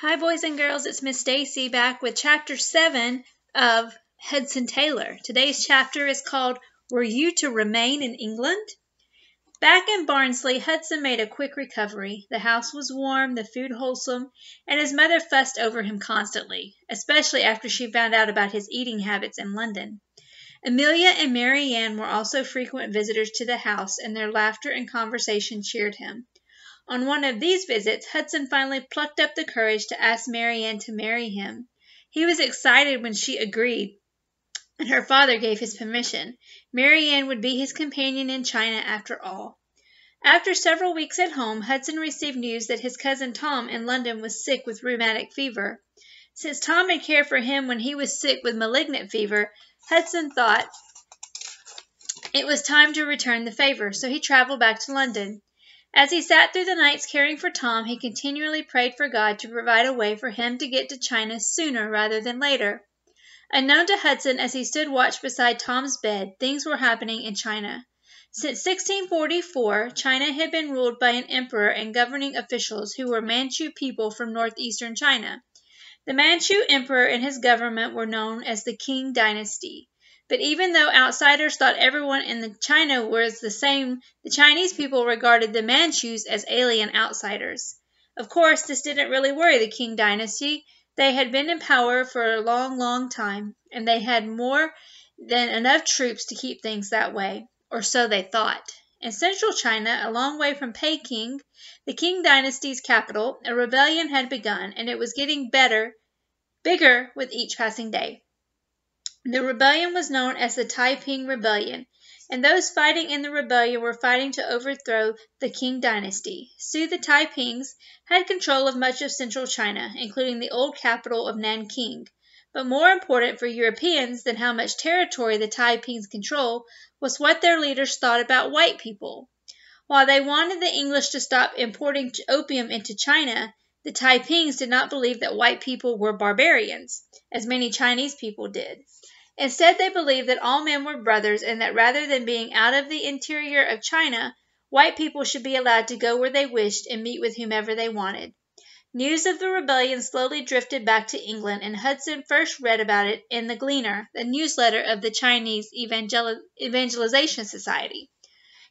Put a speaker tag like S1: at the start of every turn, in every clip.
S1: Hi, boys and girls. It's Miss Stacy back with Chapter 7 of Hudson Taylor. Today's chapter is called Were You to Remain in England? Back in Barnsley, Hudson made a quick recovery. The house was warm, the food wholesome, and his mother fussed over him constantly, especially after she found out about his eating habits in London. Amelia and Mary Ann were also frequent visitors to the house, and their laughter and conversation cheered him. On one of these visits Hudson finally plucked up the courage to ask Mary Ann to marry him. He was excited when she agreed, and her father gave his permission. Mary Ann would be his companion in China after all. After several weeks at home, Hudson received news that his cousin Tom in London was sick with rheumatic fever. Since Tom had cared for him when he was sick with malignant fever, Hudson thought it was time to return the favor, so he traveled back to London. As he sat through the nights caring for Tom, he continually prayed for God to provide a way for him to get to China sooner rather than later. Unknown to Hudson, as he stood watch beside Tom's bed, things were happening in China. Since 1644, China had been ruled by an emperor and governing officials who were Manchu people from northeastern China. The Manchu emperor and his government were known as the Qing dynasty. But even though outsiders thought everyone in China was the same, the Chinese people regarded the Manchus as alien outsiders. Of course, this didn't really worry the Qing dynasty. They had been in power for a long, long time, and they had more than enough troops to keep things that way, or so they thought. In central China, a long way from Peking, the Qing dynasty's capital, a rebellion had begun, and it was getting better, bigger with each passing day. The rebellion was known as the Taiping Rebellion, and those fighting in the rebellion were fighting to overthrow the Qing dynasty. Soon the Taipings had control of much of central China, including the old capital of Nanking. But more important for Europeans than how much territory the Taipings controlled was what their leaders thought about white people. While they wanted the English to stop importing opium into China, the Taipings did not believe that white people were barbarians, as many Chinese people did. Instead, they believed that all men were brothers and that rather than being out of the interior of China, white people should be allowed to go where they wished and meet with whomever they wanted. News of the rebellion slowly drifted back to England, and Hudson first read about it in the Gleaner, the newsletter of the Chinese Evangel- Evangelization Society.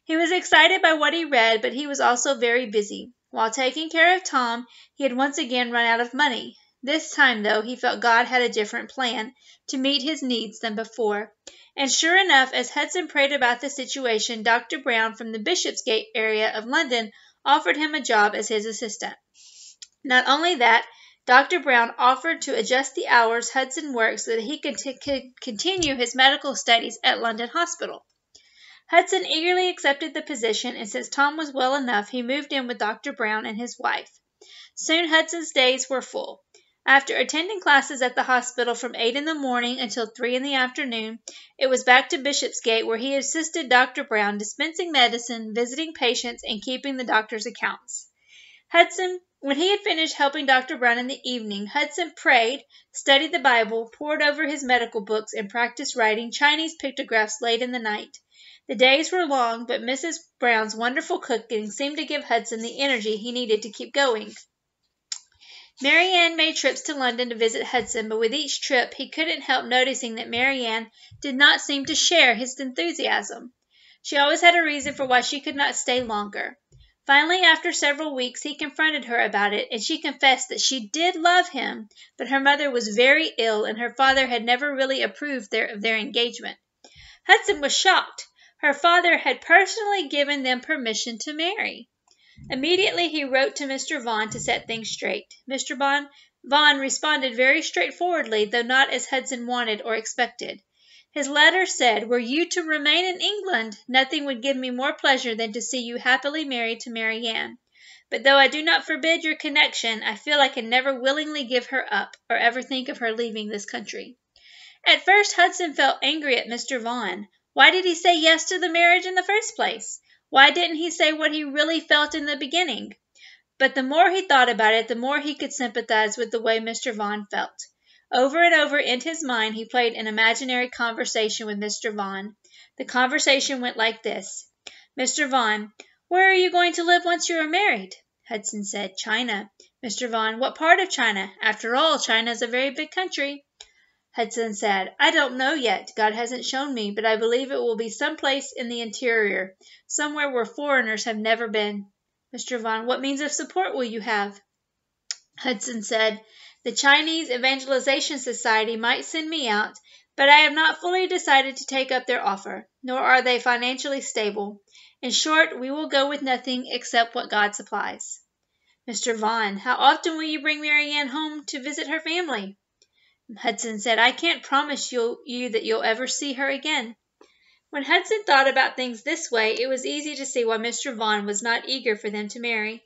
S1: He was excited by what he read, but he was also very busy. While taking care of Tom, he had once again run out of money. This time, though, he felt God had a different plan to meet his needs than before. And sure enough, as Hudson prayed about the situation, Dr. Brown from the Bishopsgate area of London offered him a job as his assistant. Not only that, Dr. Brown offered to adjust the hours Hudson worked so that he could, t- could continue his medical studies at London Hospital. Hudson eagerly accepted the position, and since Tom was well enough, he moved in with Dr. Brown and his wife. Soon Hudson's days were full. After attending classes at the hospital from 8 in the morning until 3 in the afternoon, it was back to Bishopsgate where he assisted Dr. Brown dispensing medicine, visiting patients, and keeping the doctor's accounts. Hudson, when he had finished helping Dr. Brown in the evening, Hudson prayed, studied the Bible, pored over his medical books, and practiced writing Chinese pictographs late in the night. The days were long, but Mrs. Brown's wonderful cooking seemed to give Hudson the energy he needed to keep going. Mary Ann made trips to London to visit Hudson, but with each trip he couldn't help noticing that Mary Ann did not seem to share his enthusiasm. She always had a reason for why she could not stay longer. Finally, after several weeks, he confronted her about it, and she confessed that she did love him, but her mother was very ill, and her father had never really approved their, of their engagement. Hudson was shocked. Her father had personally given them permission to marry. Immediately he wrote to Mr. Vaughan to set things straight. Mr. Vaughan, responded very straightforwardly, though not as Hudson wanted or expected. His letter said, Were you to remain in England, nothing would give me more pleasure than to see you happily married to Mary Ann. But though I do not forbid your connection, I feel I can never willingly give her up, or ever think of her leaving this country. At first Hudson felt angry at Mr. Vaughan. Why did he say yes to the marriage in the first place? Why didn't he say what he really felt in the beginning? But the more he thought about it, the more he could sympathize with the way Mr. Vaughan felt. Over and over in his mind he played an imaginary conversation with Mr. Vaughan. The conversation went like this Mr. Vaughan, where are you going to live once you are married? Hudson said, China. Mr. Vaughan, what part of China? After all, China is a very big country.
S2: Hudson said, I don't know yet. God hasn't shown me, but I believe it will be some place in the interior, somewhere where foreigners have never been.
S1: Mr. Vaughan, what means of support will you have?
S2: Hudson said, The Chinese Evangelization Society might send me out, but I have not fully decided to take up their offer, nor are they financially stable. In short, we will go with nothing except what God supplies.
S1: Mr. Vaughan, how often will you bring Mary Ann home to visit her family?
S2: Hudson said, I can't promise you, that you'll ever see her again.
S1: When Hudson thought about things this way, it was easy to see why Mr. Vaughan was not eager for them to marry.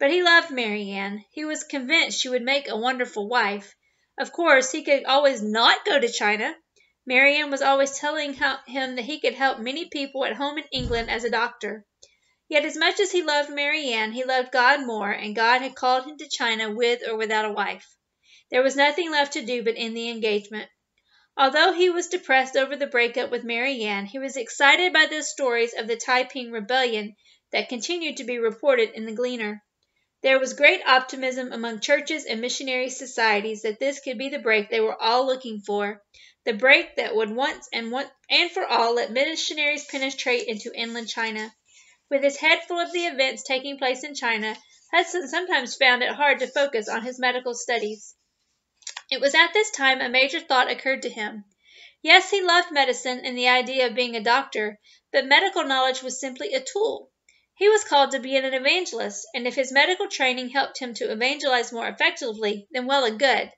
S1: But he loved Mary Ann. He was convinced she would make a wonderful wife. Of course, he could always not go to China. Mary Ann was always telling him that he could help many people at home in England as a doctor. Yet as much as he loved Mary Ann, he loved God more, and God had called him to China with or without a wife. There was nothing left to do but end the engagement. Although he was depressed over the breakup with Mary Ann, he was excited by the stories of the Taiping Rebellion that continued to be reported in the Gleaner. There was great optimism among churches and missionary societies that this could be the break they were all looking for, the break that would once and, one, and for all let missionaries penetrate into inland China. With his head full of the events taking place in China, Hudson sometimes found it hard to focus on his medical studies. It was at this time a major thought occurred to him. Yes, he loved medicine and the idea of being a doctor, but medical knowledge was simply a tool. He was called to be an evangelist, and if his medical training helped him to evangelize more effectively, then well and good.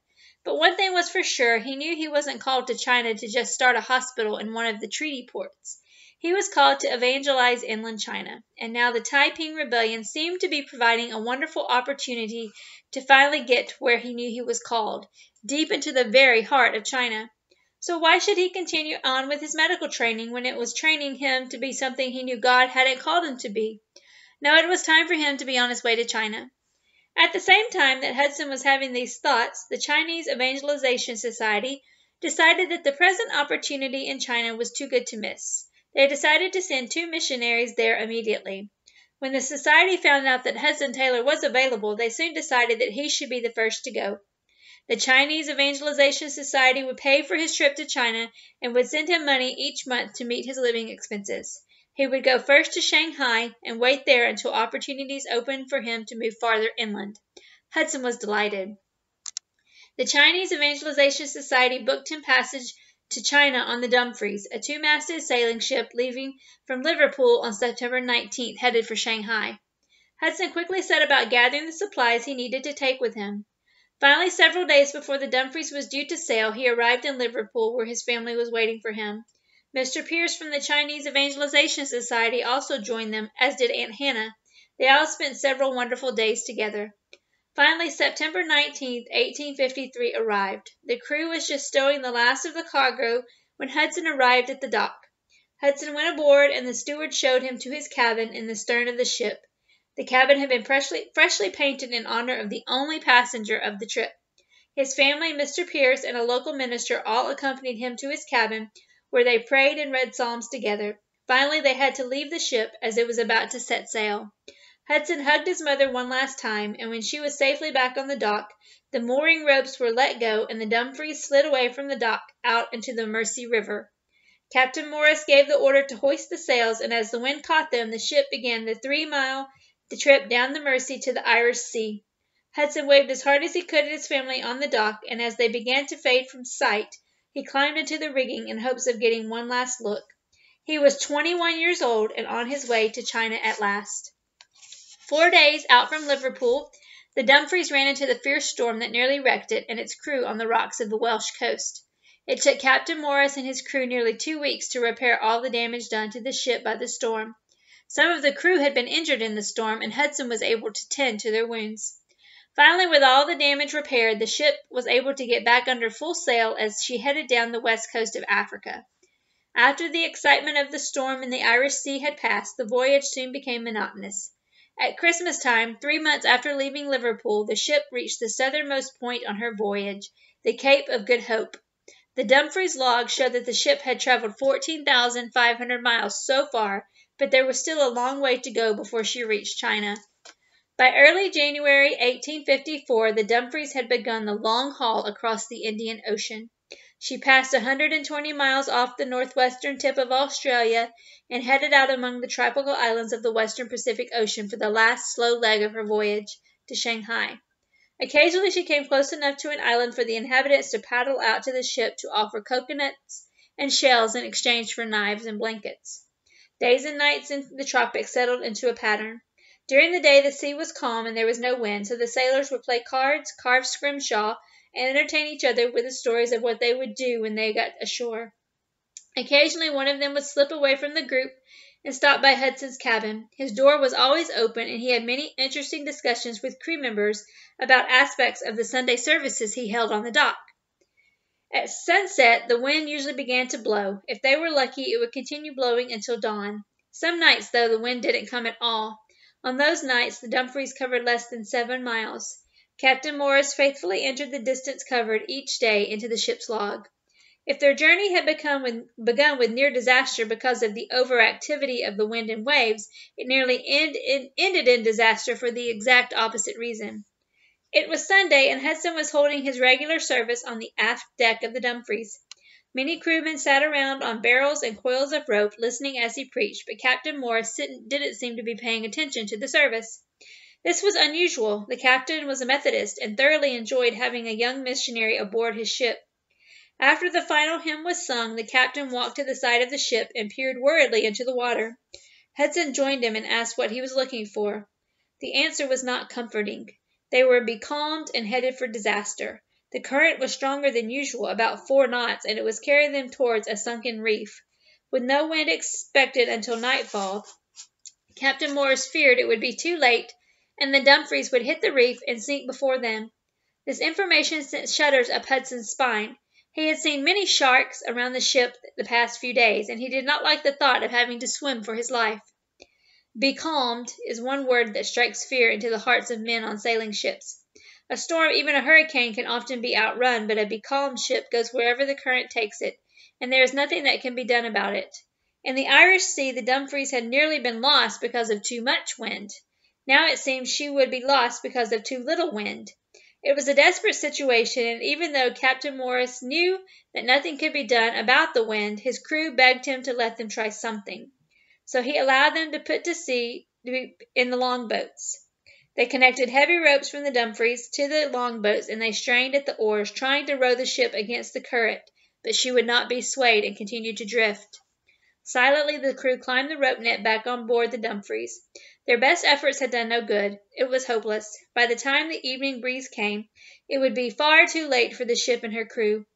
S1: But one thing was for sure, he knew he wasn't called to China to just start a hospital in one of the treaty ports. He was called to evangelize inland China, and now the Taiping Rebellion seemed to be providing a wonderful opportunity to finally get to where he knew he was called, deep into the very heart of China. So why should he continue on with his medical training when it was training him to be something he knew God hadn't called him to be? No, it was time for him to be on his way to China. At the same time that Hudson was having these thoughts, the Chinese Evangelization Society decided that the present opportunity in China was too good to miss. They decided to send two missionaries there immediately. When the society found out that Hudson Taylor was available, they soon decided that he should be the first to go. The Chinese Evangelization Society would pay for his trip to China and would send him money each month to meet his living expenses. He would go first to Shanghai and wait there until opportunities opened for him to move farther inland. Hudson was delighted. The Chinese Evangelization Society booked him passage to China on the Dumfries, a two masted sailing ship leaving from Liverpool on September 19th, headed for Shanghai. Hudson quickly set about gathering the supplies he needed to take with him. Finally, several days before the Dumfries was due to sail, he arrived in Liverpool, where his family was waiting for him. Mr. Pearse from the Chinese Evangelization Society also joined them, as did Aunt Hannah. They all spent several wonderful days together. Finally, September 19, 1853, arrived. The crew was just stowing the last of the cargo when Hudson arrived at the dock. Hudson went aboard, and the steward showed him to his cabin in the stern of the ship. The cabin had been freshly, freshly painted in honor of the only passenger of the trip. His family, Mr. Pearse, and a local minister all accompanied him to his cabin, where they prayed and read psalms together. Finally, they had to leave the ship as it was about to set sail. Hudson hugged his mother one last time, and when she was safely back on the dock, the mooring ropes were let go and the Dumfries slid away from the dock out into the Mersey River. Captain Morris gave the order to hoist the sails, and as the wind caught them, the ship began the three mile trip down the Mersey to the Irish Sea. Hudson waved as hard as he could at his family on the dock, and as they began to fade from sight, he climbed into the rigging in hopes of getting one last look. He was twenty one years old and on his way to China at last. Four days out from Liverpool, the Dumfries ran into the fierce storm that nearly wrecked it and its crew on the rocks of the Welsh coast. It took Captain Morris and his crew nearly two weeks to repair all the damage done to the ship by the storm. Some of the crew had been injured in the storm, and Hudson was able to tend to their wounds. Finally, with all the damage repaired, the ship was able to get back under full sail as she headed down the west coast of Africa. After the excitement of the storm in the Irish Sea had passed, the voyage soon became monotonous. At Christmas time, three months after leaving Liverpool, the ship reached the southernmost point on her voyage, the Cape of Good Hope. The Dumfries log showed that the ship had traveled 14,500 miles so far, but there was still a long way to go before she reached China.
S2: By early January 1854 the Dumfries had begun the long haul across the Indian Ocean. She passed 120 miles off the northwestern tip of Australia and headed out among the tropical islands of the western Pacific Ocean for the last slow leg of her voyage to Shanghai. Occasionally she came close enough to an island for the inhabitants to paddle out to the ship to offer cocoanuts and shells in exchange for knives and blankets. Days and nights in the tropics settled into a pattern. During the day the sea was calm and there was no wind, so the sailors would play cards, carve scrimshaw, and entertain each other with the stories of what they would do when they got ashore. Occasionally one of them would slip away from the group and stop by Hudson's cabin. His door was always open, and he had many interesting discussions with crew members about aspects of the Sunday services he held on the dock. At sunset the wind usually began to blow. If they were lucky, it would continue blowing until dawn. Some nights, though, the wind didn't come at all. On those nights the Dumfries covered less than seven miles. Captain Morris faithfully entered the distance covered each day into the ship's log. If their journey had with, begun with near disaster because of the overactivity of the wind and waves, it nearly end, ended in disaster for the exact opposite reason. It was Sunday, and Hudson was holding his regular service on the aft deck of the Dumfries. Many crewmen sat around on barrels and coils of rope, listening as he preached, but Captain Morris didn't seem to be paying attention to the service. This was unusual. The captain was a Methodist and thoroughly enjoyed having a young missionary aboard his ship. After the final hymn was sung, the captain walked to the side of the ship and peered worriedly into the water. Hudson joined him and asked what he was looking for. The answer was not comforting. They were becalmed and headed for disaster. The current was stronger than usual, about four knots, and it was carrying them towards a sunken reef. With no wind expected until nightfall, Captain Morris feared it would be too late, and the Dumfries would hit the reef and sink before them. This information sent shudders up Hudson's spine. He had seen many sharks around the ship the past few days, and he did not like the thought of having to swim for his life. Becalmed is one word that strikes fear into the hearts of men on sailing ships. A storm, even a hurricane, can often be outrun, but a becalmed ship goes wherever the current takes it, and there is nothing that can be done about it. In the Irish Sea the Dumfries had nearly been lost because of too much wind. Now it seemed she would be lost because of too little wind. It was a desperate situation, and even though Captain Morris knew that nothing could be done about the wind, his crew begged him to let them try something. So he allowed them to put to sea in the longboats. They connected heavy ropes from the Dumfries to the longboats, and they strained at the oars, trying to row the ship against the current, but she would not be swayed and continued to drift. Silently the crew climbed the rope net back on board the Dumfries. Their best efforts had done no good. It was hopeless. By the time the evening breeze came, it would be far too late for the ship and her crew.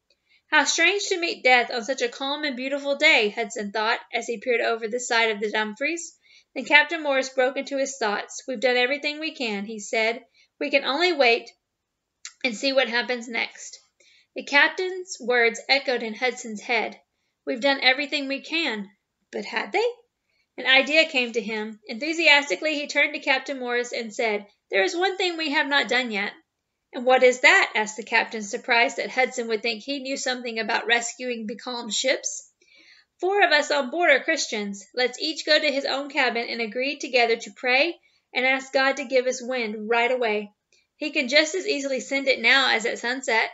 S2: How strange to meet death on such a calm and beautiful day, Hudson thought, as he peered over the side of the Dumfries. Then Captain Morris broke into his thoughts. We've done everything we can, he said. We can only wait and see what happens next. The captain's words echoed in Hudson's head. We've done everything we can. But had they? An idea came to him. Enthusiastically he turned to Captain Morris and said, There is one thing we have not done yet. And what is that? asked the captain, surprised that Hudson would think he knew something about rescuing becalmed ships. Four of us on board are Christians. Let's each go to his own cabin and agree together to pray and ask God to give us wind right away. He can just as easily send it now as at sunset.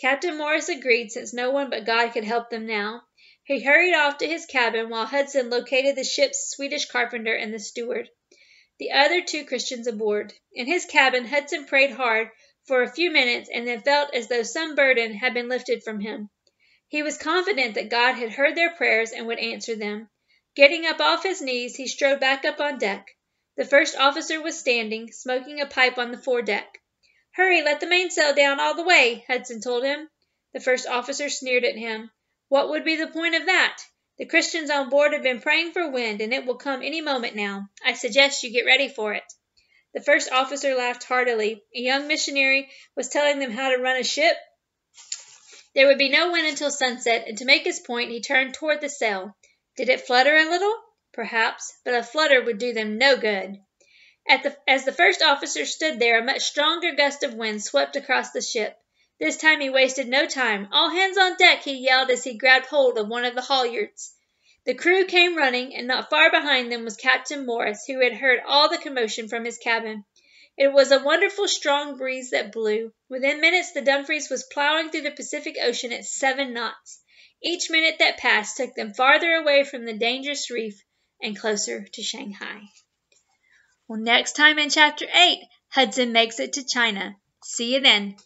S2: Captain Morris agreed, since no one but God could help them now. He hurried off to his cabin while Hudson located the ship's Swedish carpenter and the steward, the other two Christians aboard. In his cabin Hudson prayed hard for a few minutes and then felt as though some burden had been lifted from him. He was confident that God had heard their prayers and would answer them. Getting up off his knees, he strode back up on deck. The first officer was standing, smoking a pipe on the foredeck. Hurry, let the mainsail down all the way, Hudson told him. The first officer sneered at him. What would be the point of that? The Christians on board have been praying for wind, and it will come any moment now. I suggest you get ready for it. The first officer laughed heartily. A young missionary was telling them how to run a ship, there would be no wind until sunset, and to make his point he turned toward the sail. Did it flutter a little? Perhaps, but a flutter would do them no good. The, as the first officer stood there, a much stronger gust of wind swept across the ship. This time he wasted no time. All hands on deck, he yelled as he grabbed hold of one of the halyards. The crew came running, and not far behind them was Captain Morris, who had heard all the commotion from his cabin. It was a wonderful strong breeze that blew. Within minutes the Dumfries was plowing through the Pacific Ocean at seven knots. Each minute that passed took them farther away from the dangerous reef and closer to Shanghai.
S1: Well, next time in Chapter 8, Hudson makes it to China. See you then.